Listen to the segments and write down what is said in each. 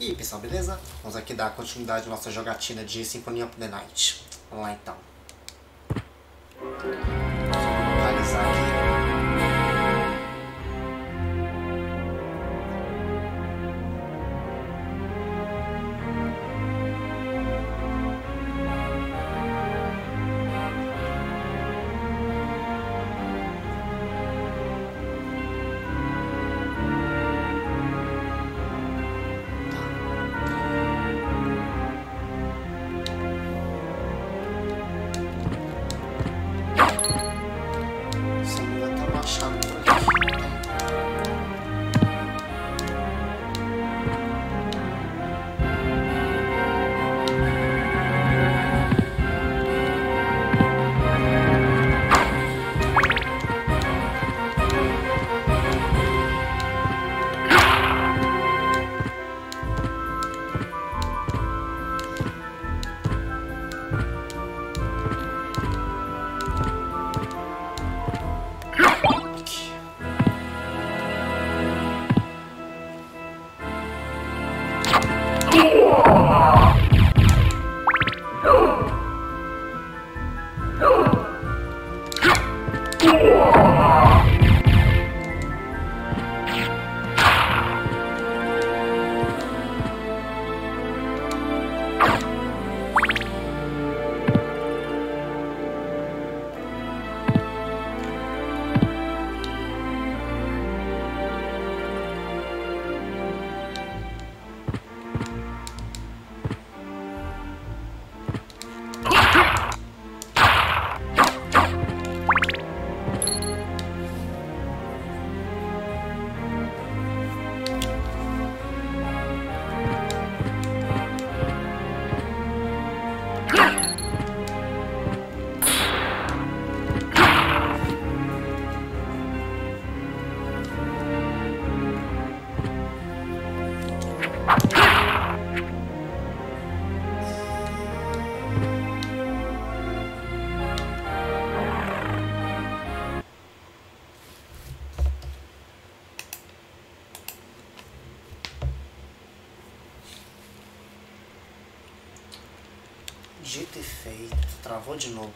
E pessoal, beleza? Vamos aqui dar continuidade à nossa jogatina de Symphony of the Night. Vamos lá então. Vamos localizar aqui. Feito. Travou de novo.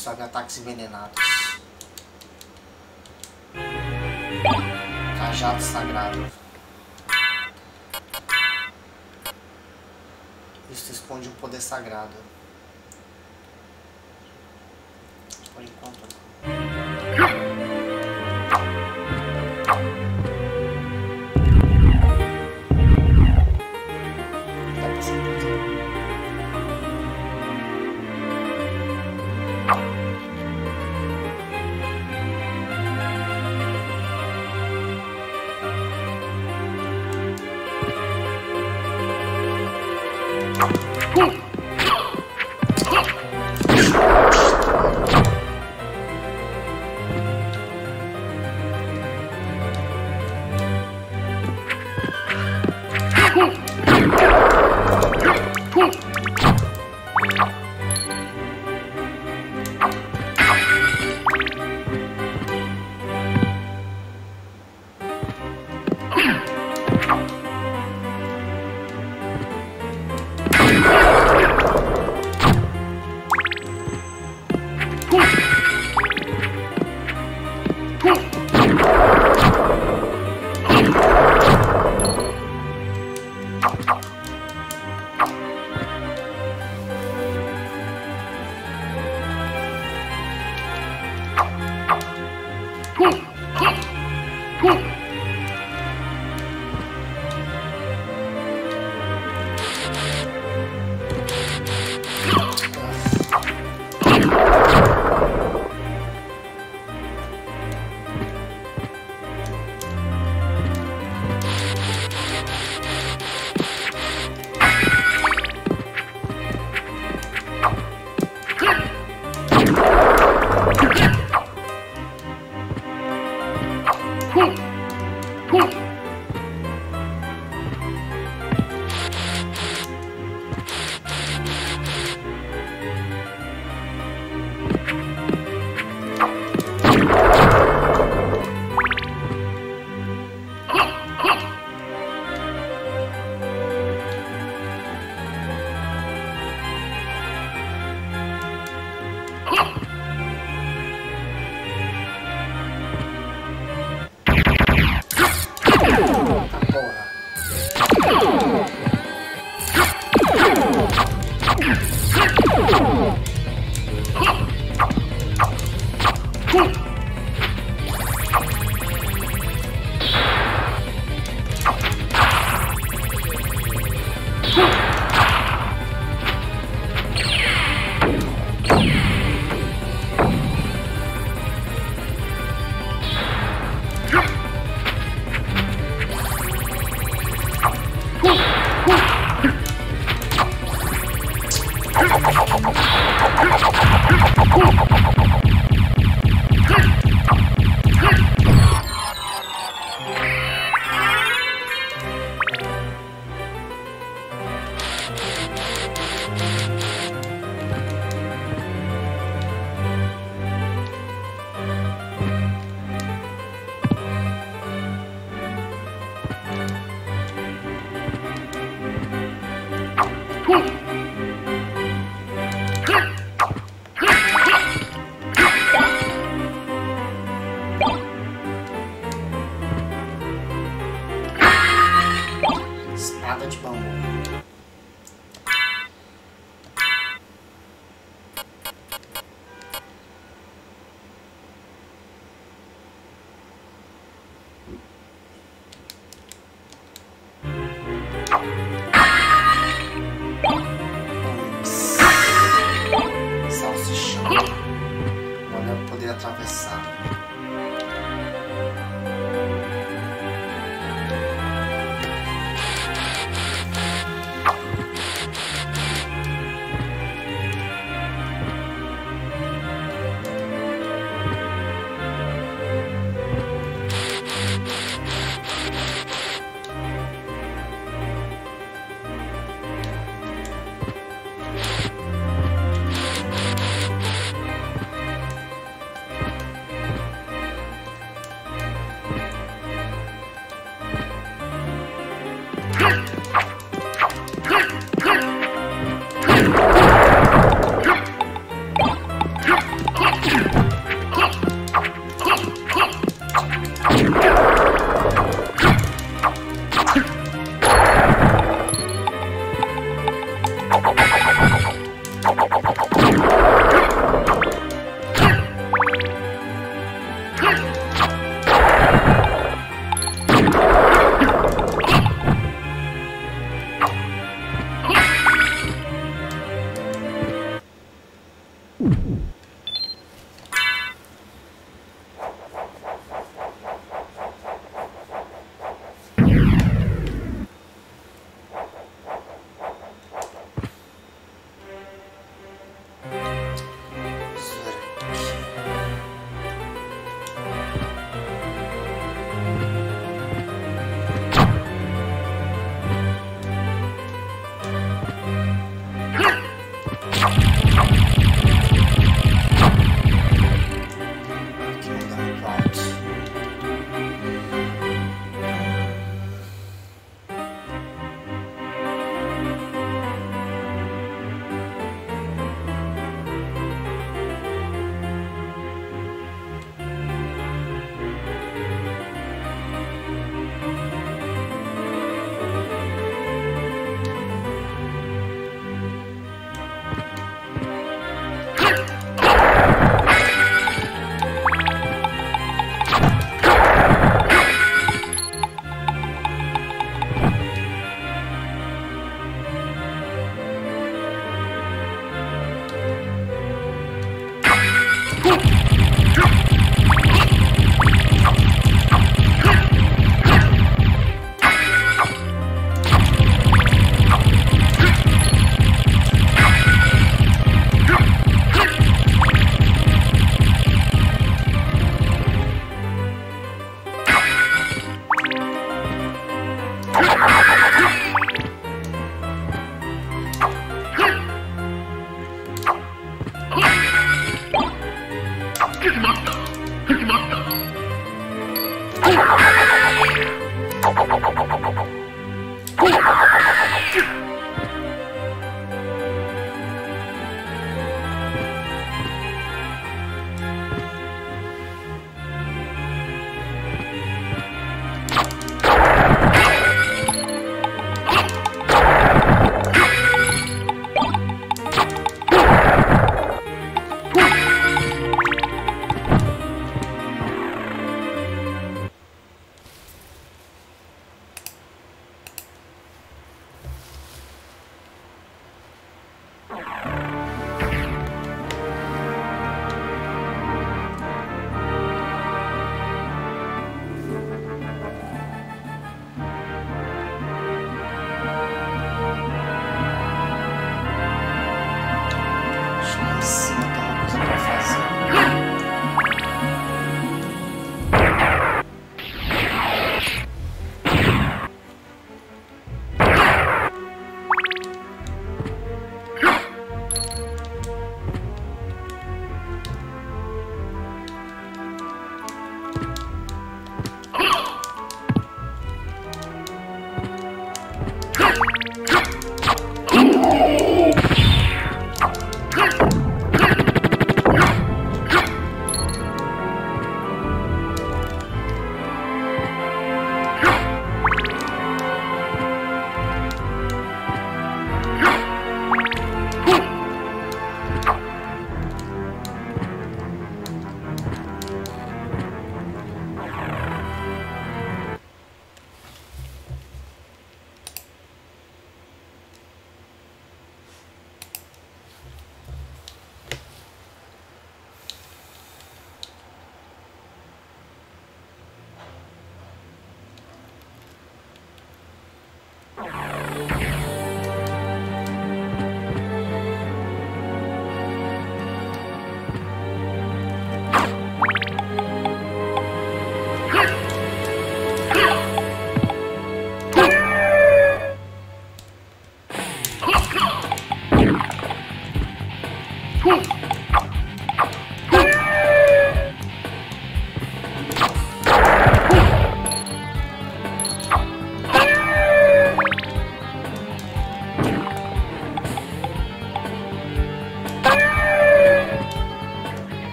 Observe ataques envenenados. Cajado sagrado. Isso esconde um poder sagrado. 哼。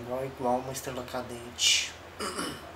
Mangual igual uma estrela cadente.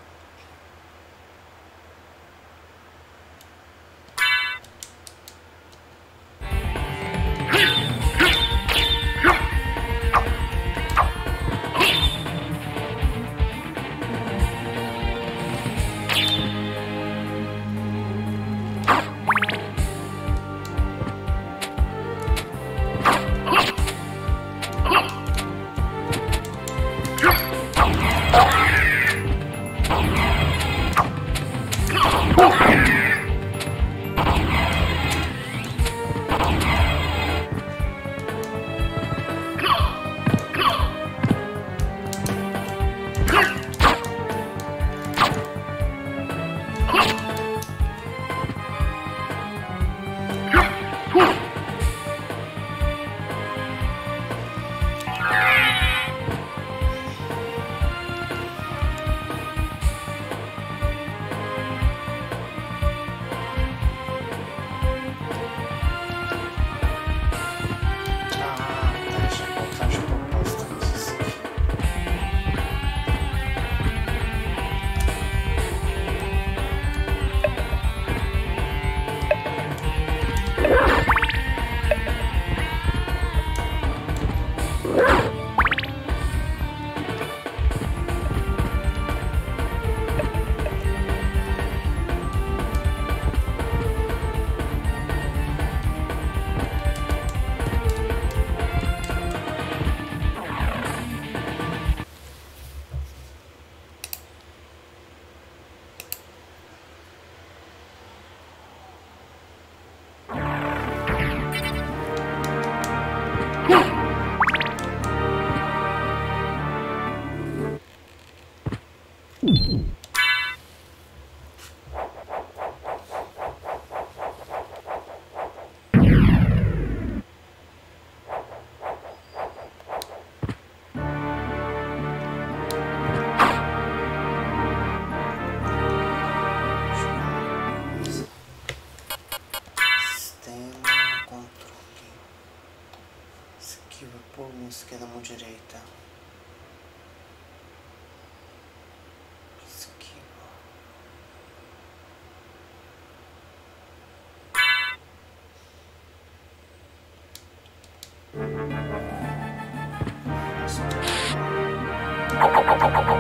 Thank you.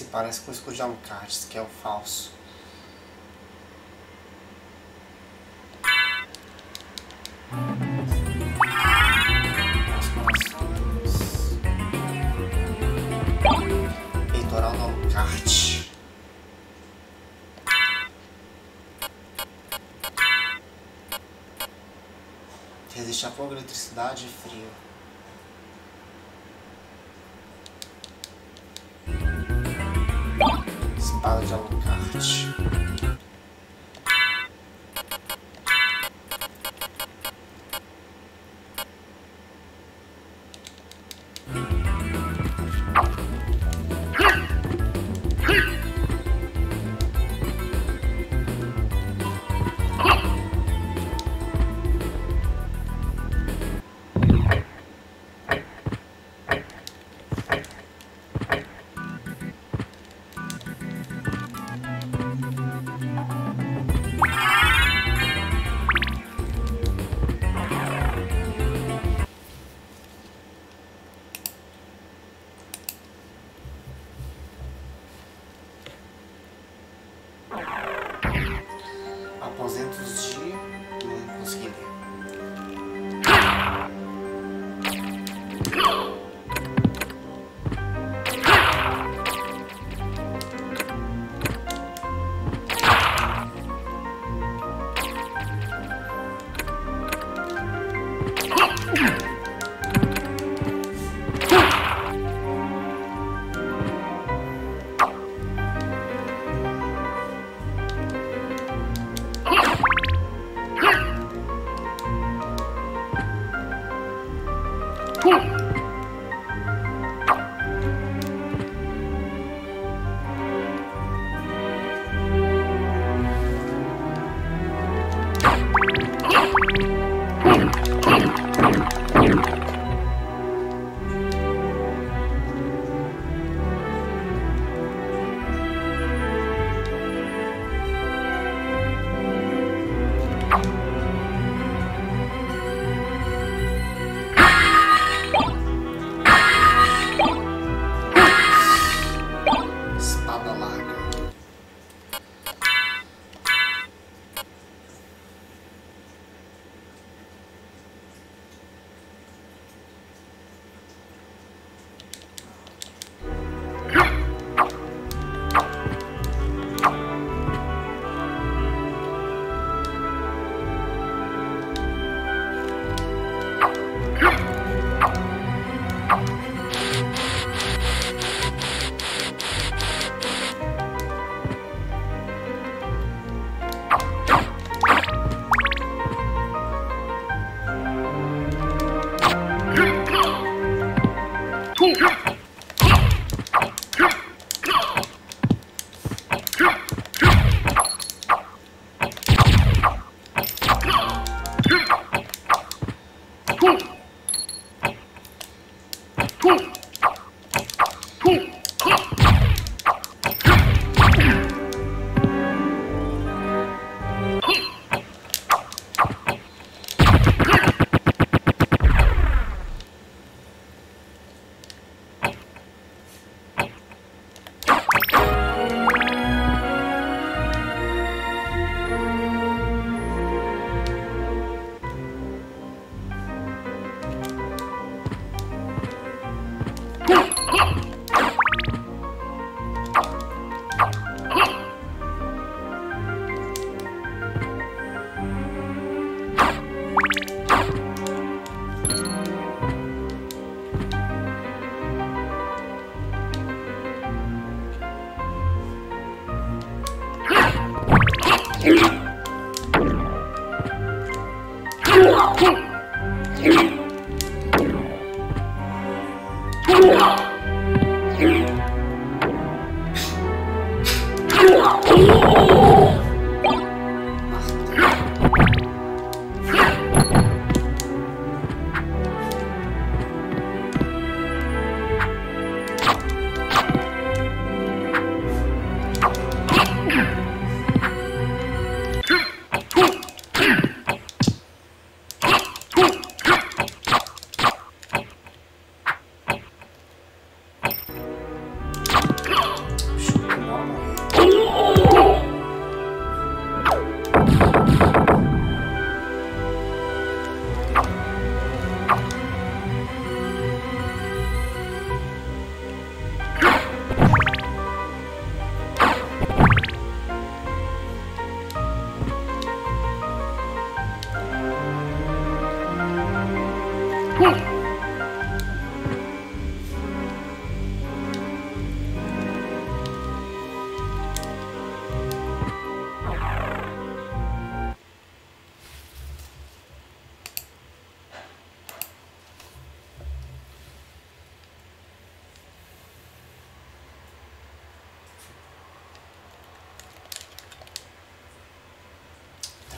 Se parece com o escudo de Alucard, que é o falso. Resiste a fogo, eletricidade e frio.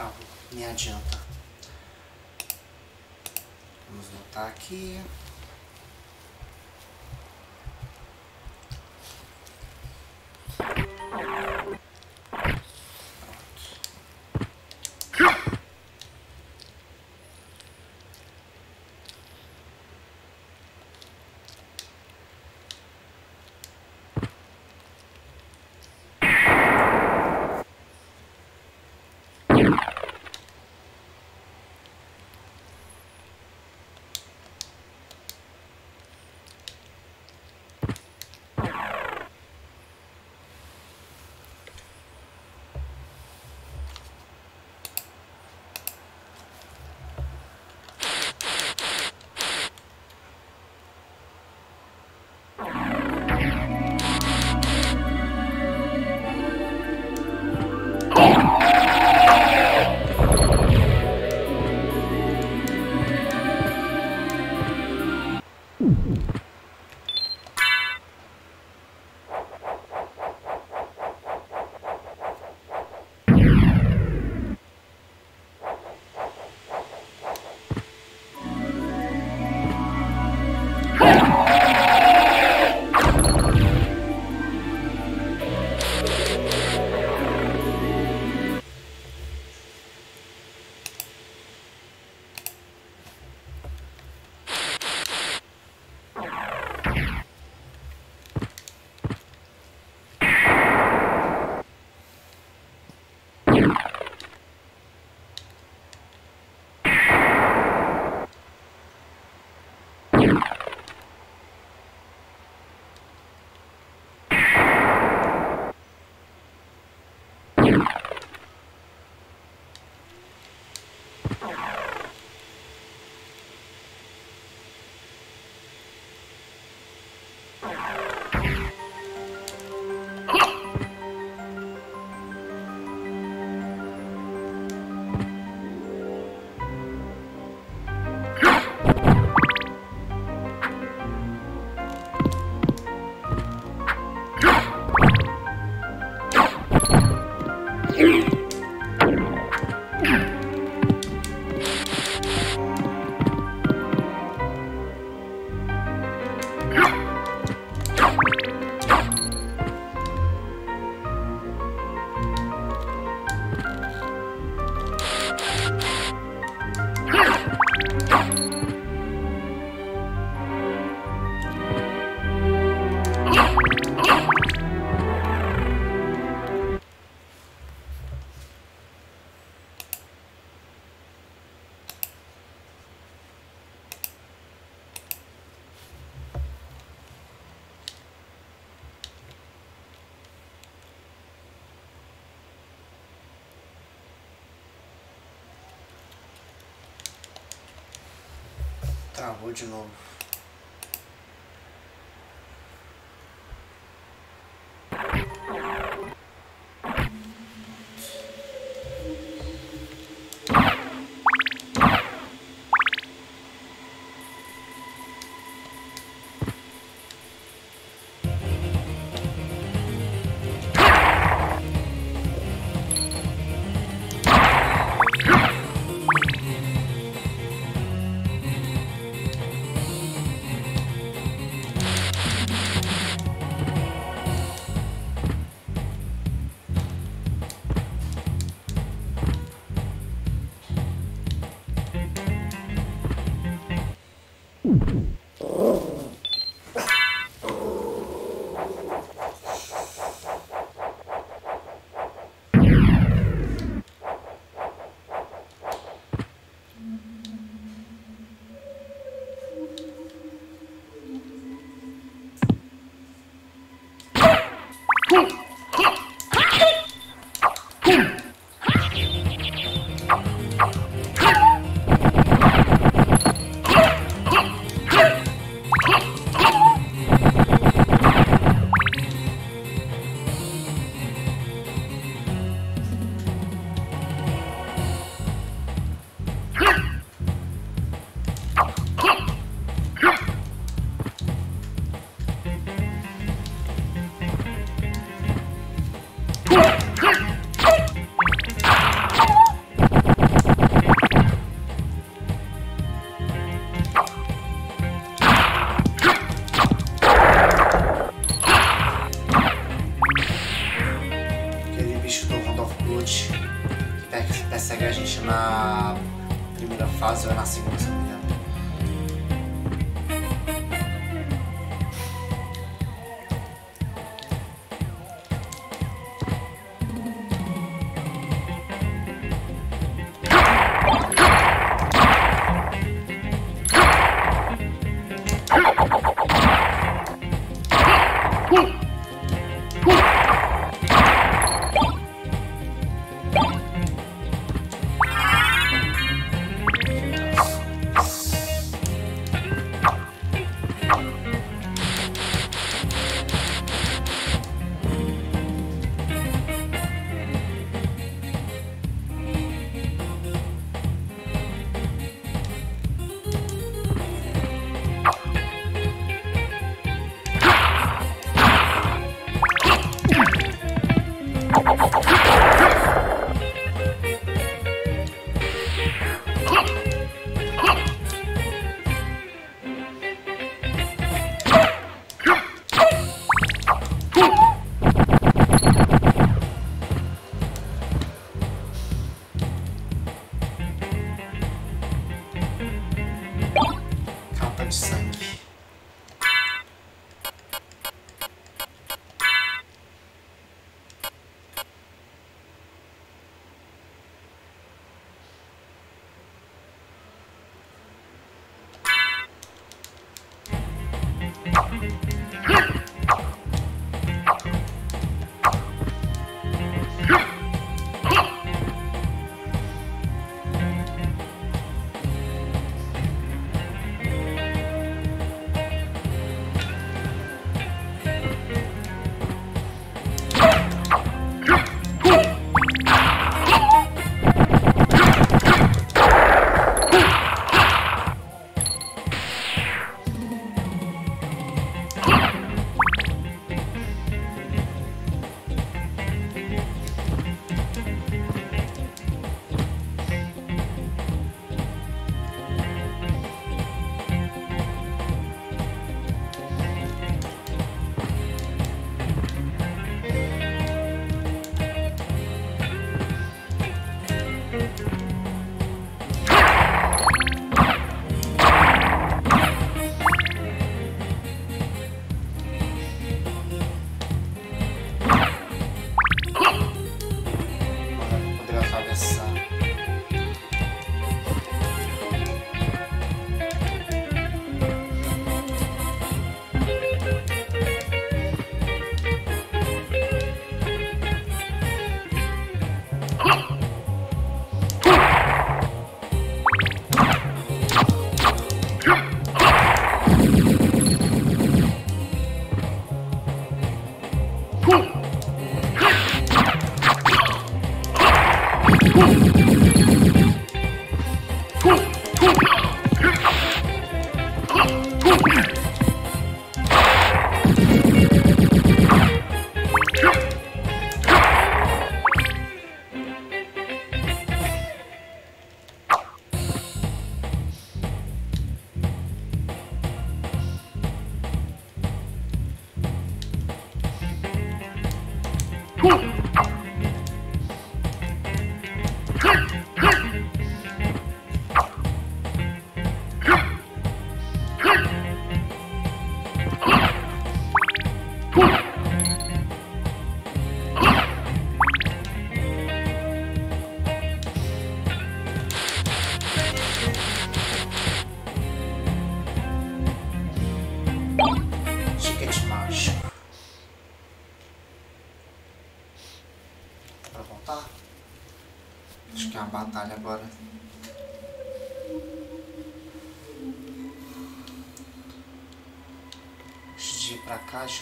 Travou. Nem adianta. Vamos voltar aqui. aboriginal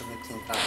真的挺大。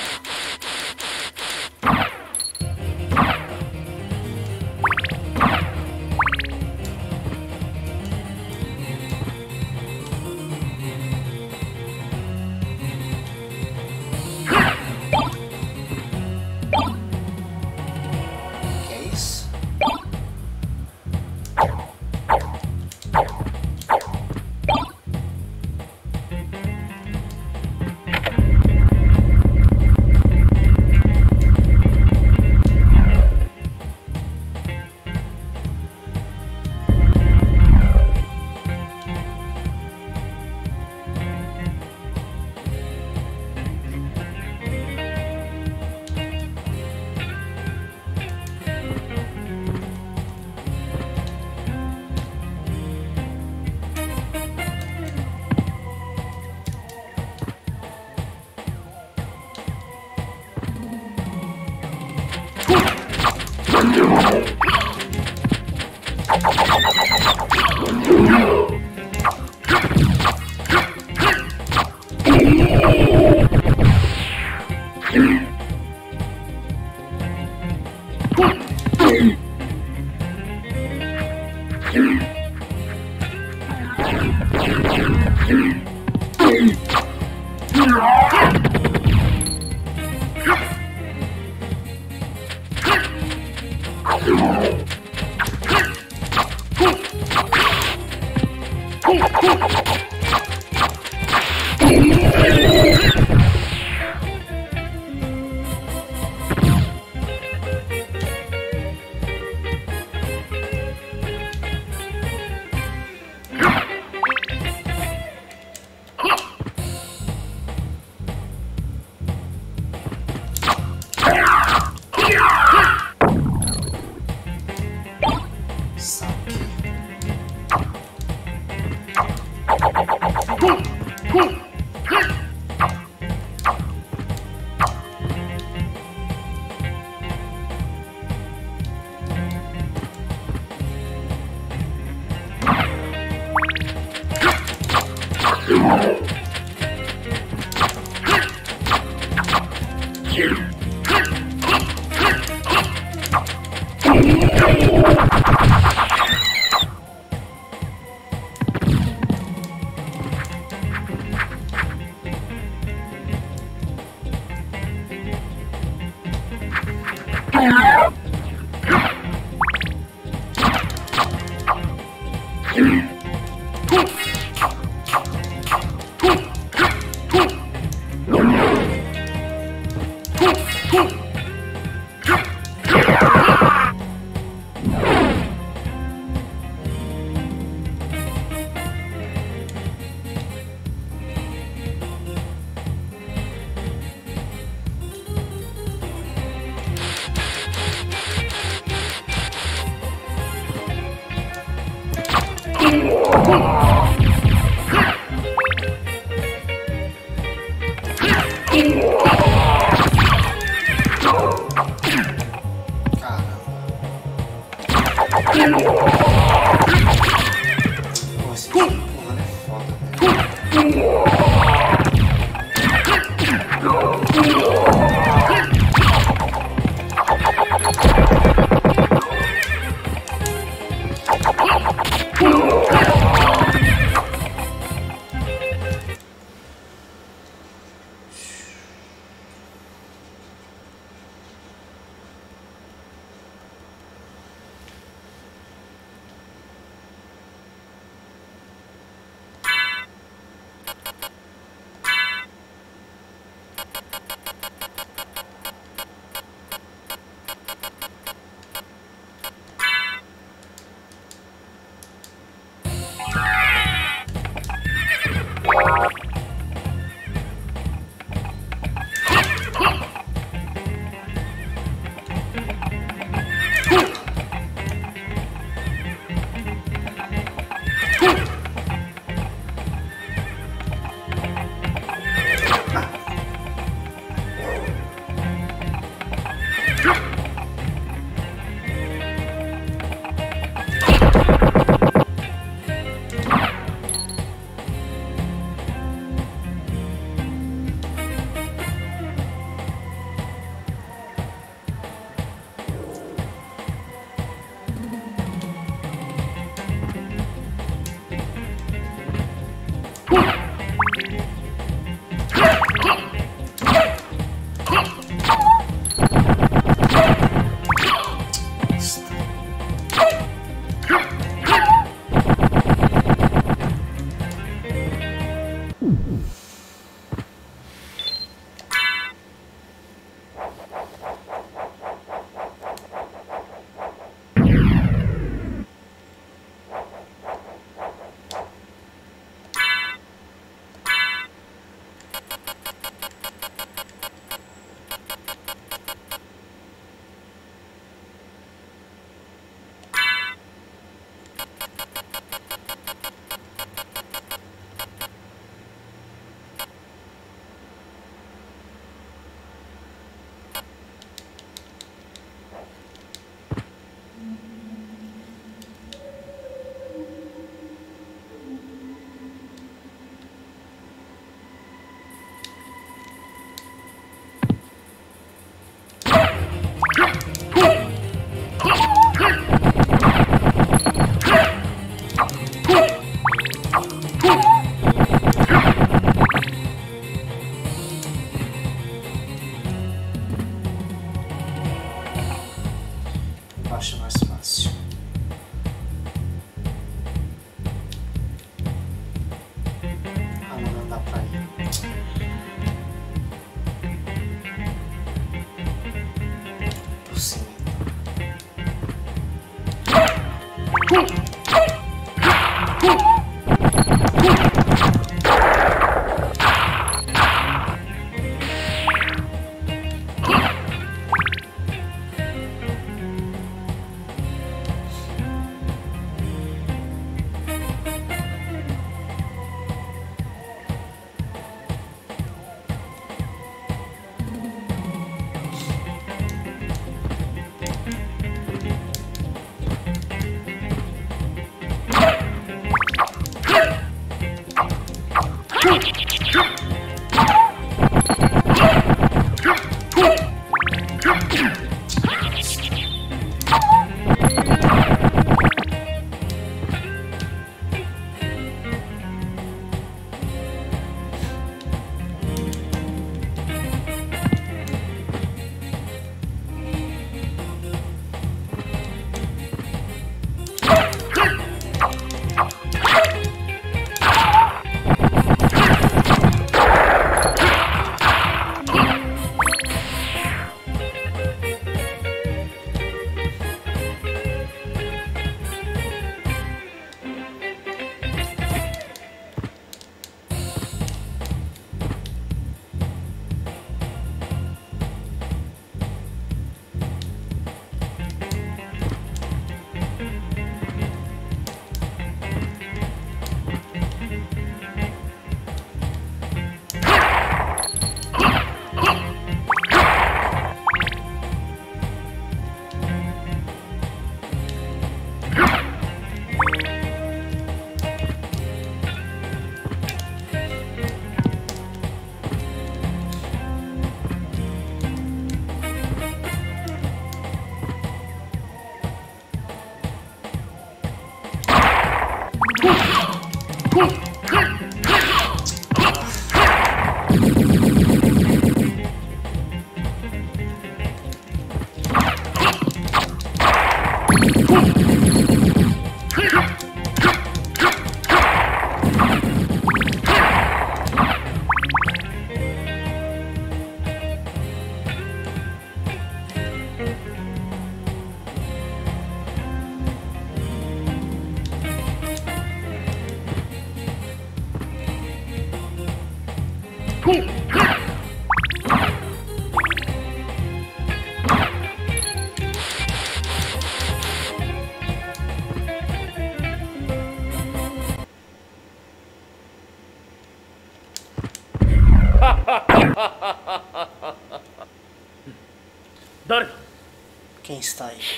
You're all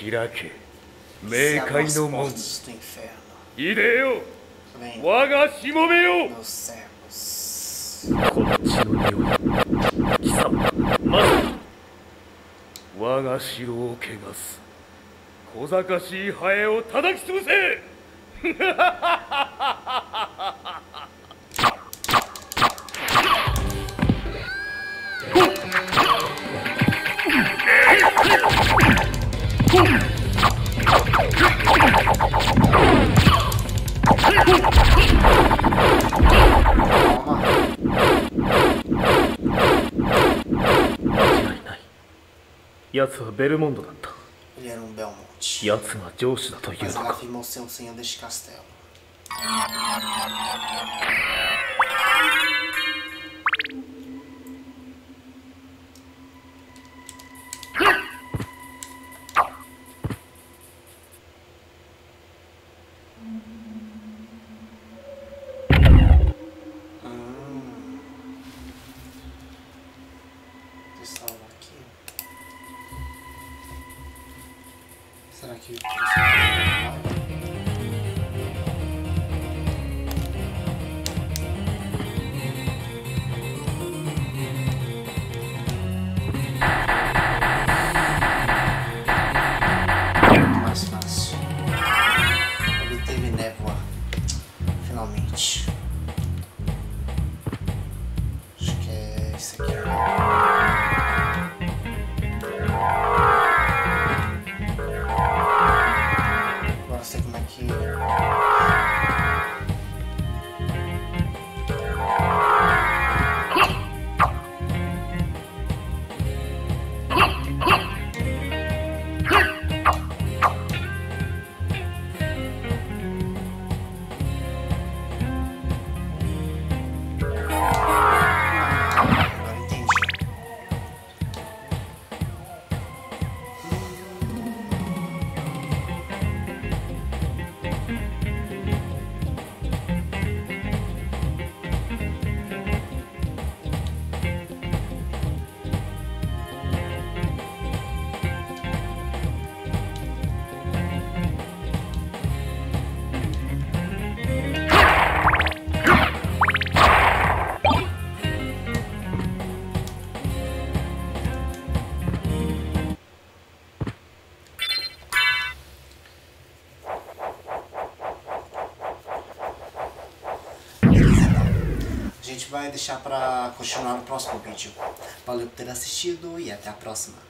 開け冥界の門。入れよ。我がしもべよ。この血のよう貴様まさ我が城を汚す。小賢しいハエを叩き潰せ。やつはベルモンドだった。Será que. Gente vai deixar pra continuar no próximo vídeo. Valeu por ter assistido e até a próxima.